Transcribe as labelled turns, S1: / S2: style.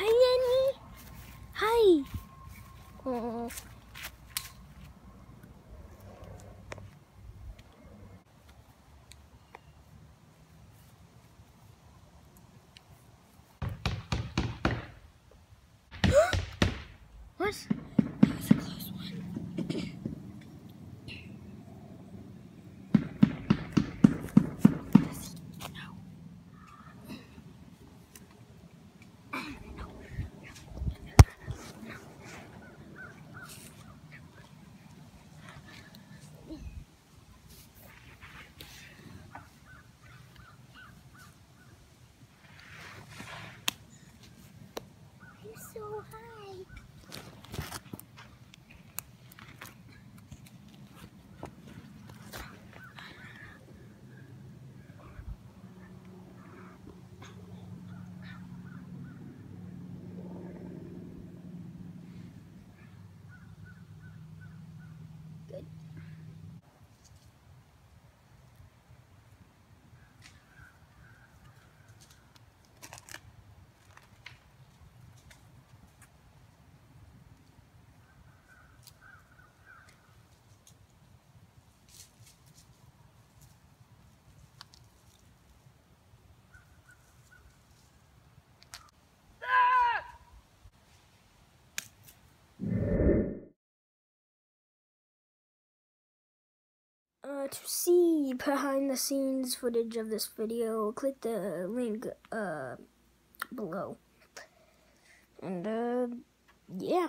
S1: Hi, Annie. Hi. Oh. what? Uh, to see behind the scenes footage of this video, click the link uh, below. And uh, yeah.